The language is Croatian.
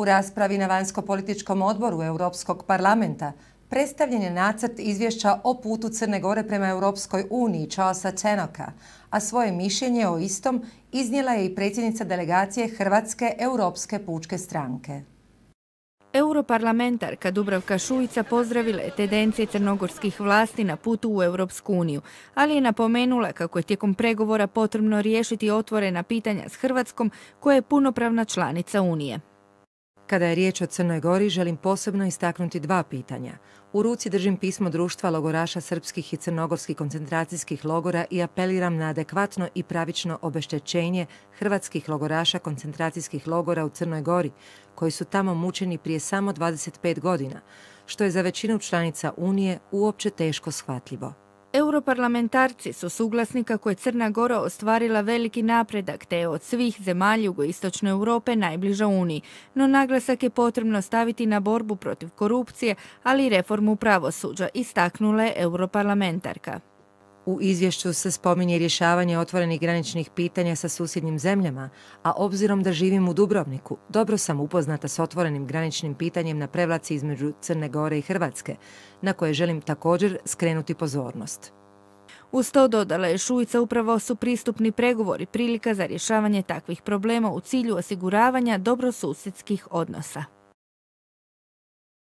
U raspravi na Vanjsko-političkom odboru Europskog parlamenta predstavljen je nacrt izvješća o putu Crne Gore prema Europskoj uniji Charlesa Tenoka, a svoje mišljenje o istom iznijela je i predsjednica delegacije Hrvatske Europske pučke stranke. Europarlamentarka Dubravka Šujica pozdravila je tendencije crnogorskih vlasti na putu u Europsku uniju, ali je napomenula kako je tijekom pregovora potrebno riješiti otvorena pitanja s Hrvatskom koja je punopravna članica Unije. Kada je riječ o Crnoj Gori, želim posebno istaknuti dva pitanja. U ruci držim pismo društva logoraša srpskih i crnogorskih koncentracijskih logora i apeliram na adekvatno i pravično obeštećenje hrvatskih logoraša koncentracijskih logora u Crnoj Gori, koji su tamo mučeni prije samo 25 godina, što je za većinu članica Unije uopće teško shvatljivo. Europarlamentarci su suglasni kako je Crna Gora ostvarila veliki napredak te je od svih zemalja jugoistočne Europe najbliža Uniji, no naglasak je potrebno staviti na borbu protiv korupcije, ali i reformu pravosuđa, istaknula je europarlamentarka. U izvješću se spominje rješavanje otvorenih graničnih pitanja sa susjednim zemljama, a obzirom da živim u Dubrovniku, dobro sam upoznata s otvorenim graničnim pitanjem na prevlaci između Crne Gore i Hrvatske, na koje želim također skrenuti pozornost. Uz to dodala je Šujica upravo su pristupni pregovori prilika za rješavanje takvih problema u cilju osiguravanja dobrosusjedskih odnosa.